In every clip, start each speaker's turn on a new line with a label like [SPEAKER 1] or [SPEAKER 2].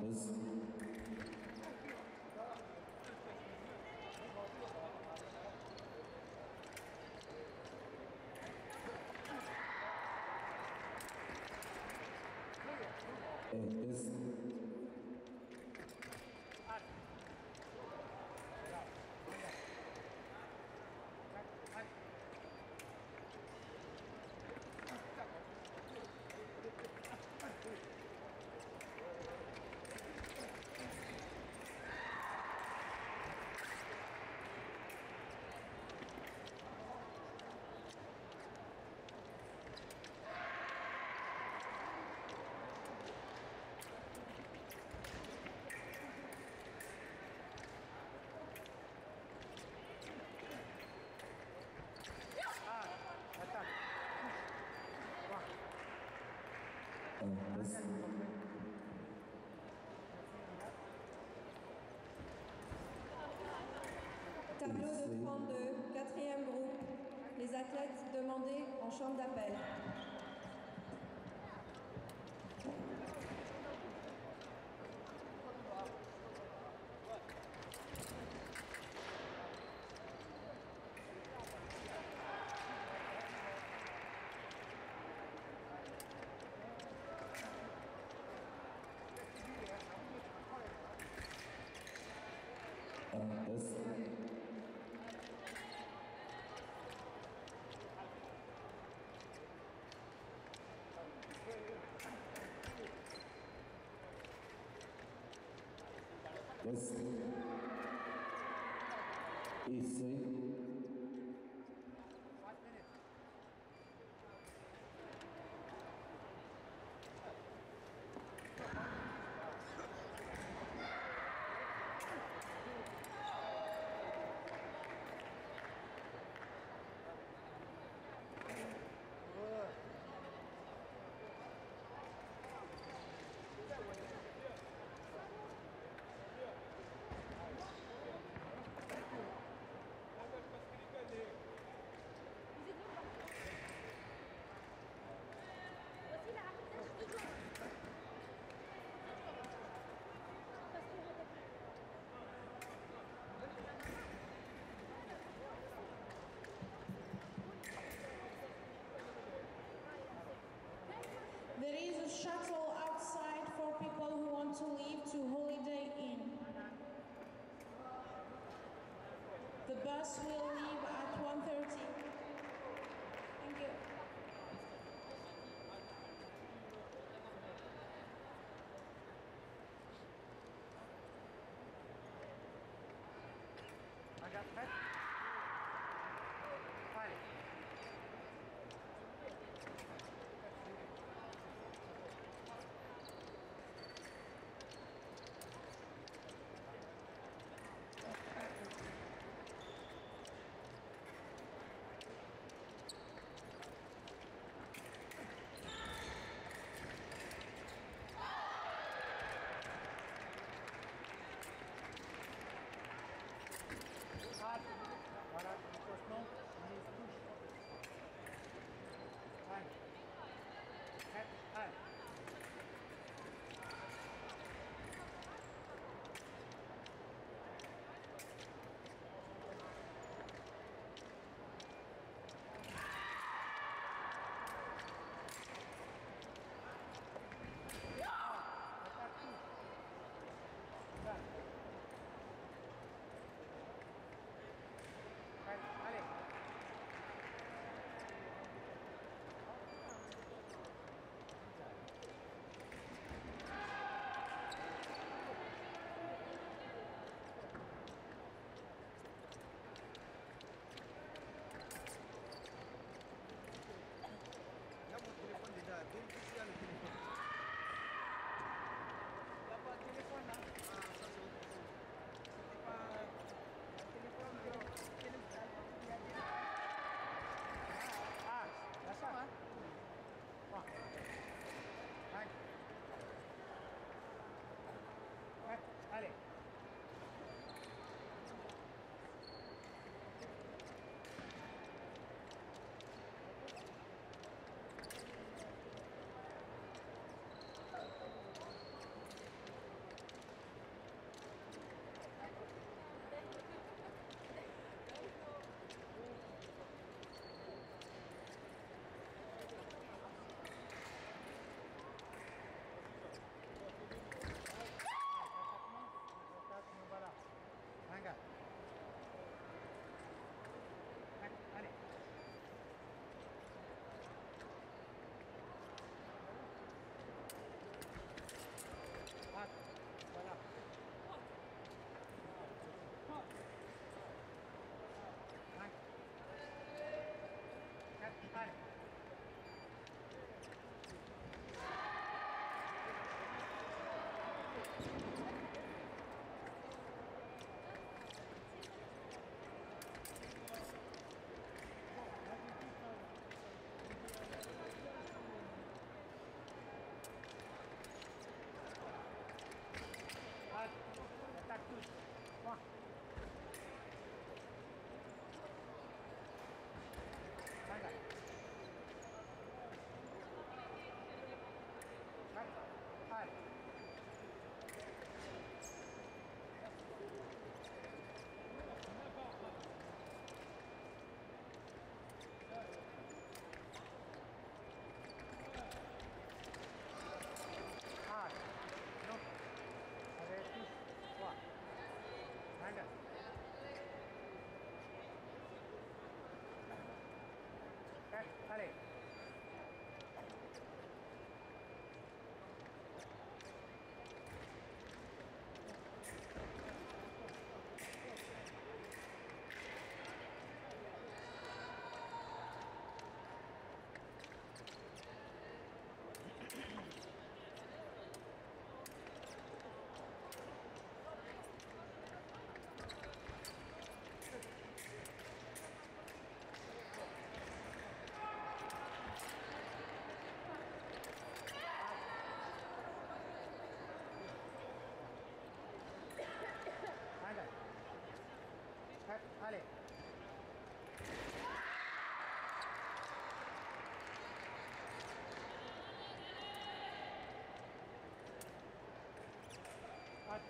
[SPEAKER 1] This
[SPEAKER 2] Tableau de 32, quatrième groupe. Les athlètes demandés en chambre d'appel.
[SPEAKER 1] Esse, isso,
[SPEAKER 3] hein? Shuttle outside for people who want to leave to Holiday Inn. The bus will leave at 1.30. Thank you.
[SPEAKER 4] Prête Allez.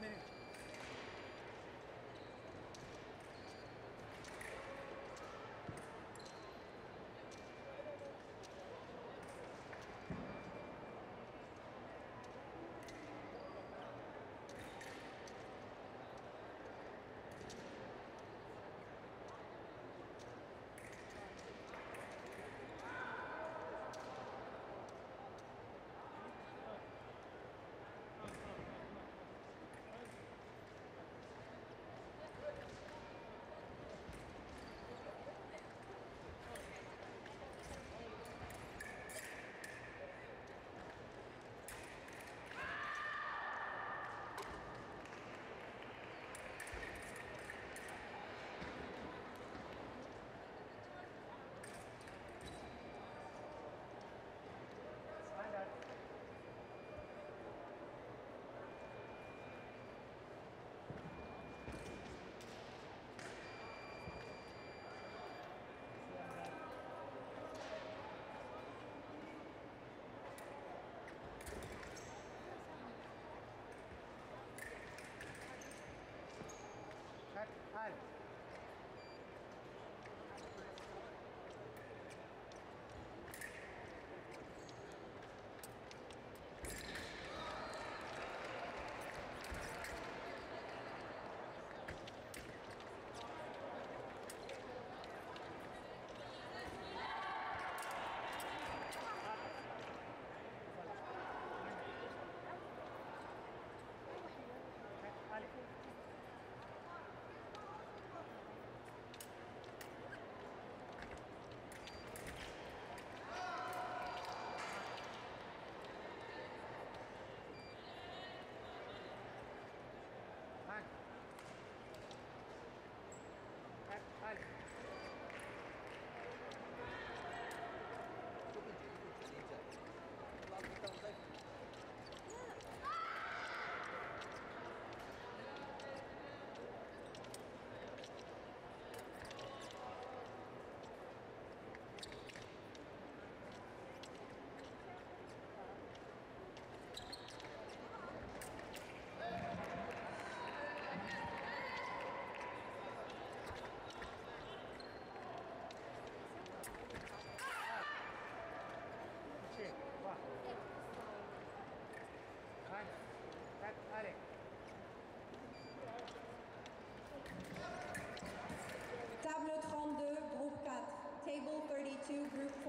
[SPEAKER 4] Minutes. two group